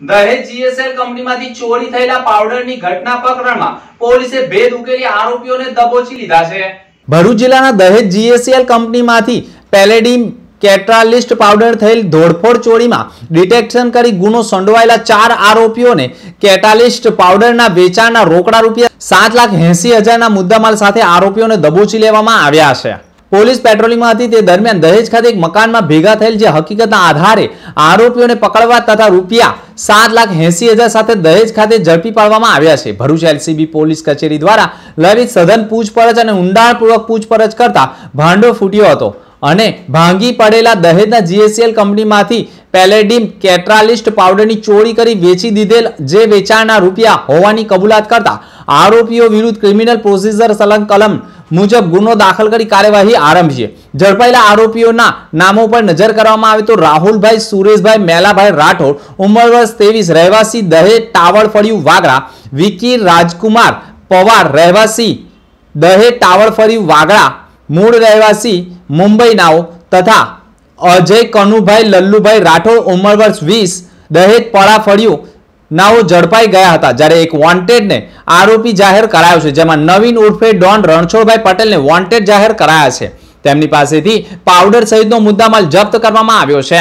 દહેજ જીએસએલ કંપનીમાંથી ચોરી થયેલા પાવડરની ઘટના પ્રકરણમાં પોલીસે ભેદ ઉકેલી આરોપીઓને દબોચી લીધા છે. ભરૂચ જિલ્લાના દહેજ જીએસએલ કંપનીમાંથી પેલેડિયમ કેટ્રાલિસ્ટ પાવડર થયેલ ધોડફોડ ચોરીમાં ડિટેક્શન કરી ગુનો સંડોવાયેલા ચાર આરોપીઓને કેટાલિસ્ટ પાવડરના વેચાણના રોકડા રૂપિયા સાત લાખ એસી હજારના મુદ્દામાલ સાથે આરોપીઓને દબોચી લેવામાં આવ્યા છે. પોલીસ પેટ્રોલિંગમાં હતી. તે દરમિયાન દહેજ ખાતે એક મકાનમાં ભેગા થયેલ જે હકીકતના આધારે આરોપીઓને પકડવા તથા રૂપિયા સાત લાખ એસી હજાર સાથે દહેજ ખાતે ઝડપી પાડવામાં આવ્યા છે. ભરૂચ એલસીબી પોલીસ કચેરી દ્વારા લલિત સઘન પૂછપરછ અને ઊંડાણપૂર્વક પૂછપરછ કરતા ભાંડો ફૂટ્યો હતો અને ભાંગી પડેલા દહેજના જીએસએલ કંપનીમાંથી પેલેડિમ કેટ્રાલિસ્ટ પાવડરની ચોરી કરી વેચી દીધેલ જે વેચાણના રૂપિયા હોવાની કબૂલાત કરતા આરોપીઓ વિરુદ્ધ ક્રિમિનલ પ્રોસિજર સલંગ કલમ મુજબ ગુનો દાખલ કરી કાર્યવાહી આરંભી છે. ઝડપાયેલા આરોપીઓના નામો પર નજર કરવામાં આવે તો રાહુલભાઈ, સુરેશભાઈ, મેલાભાઈ રાઠોડ ઉંમર વર્ષ ત્રેવીસ, રહેવાસી દહેજ ટાવળ ફળિયું વાગડા, વિકી રાજકુમાર, પવાર, રહેવાસી દહેજ ટાવળ ફળિયું વાગડા, મૂળ રહેવાસી મુંબઈનાઓ તથા અજય કનુભાઈ, લલ્લુભાઈ રાઠોડ ઉંમર વર્ષ વીસ, દહેજ ફળિયું નાઓ ઝડપાઈ ગયા હતા, જ્યારે એક વોન્ટેડને આરોપી જાહેર કરાયો છે, જેમાં નવીન ઉર્ફે ડોન રણછોડભાઈ પટેલને વોન્ટેડ જાહેર કરાયા છે. તેમની પાસેથી પાવડર સહિતનો મુદ્દામાલ જપ્ત કરવામાં આવ્યો છે.